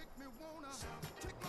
make me wanna take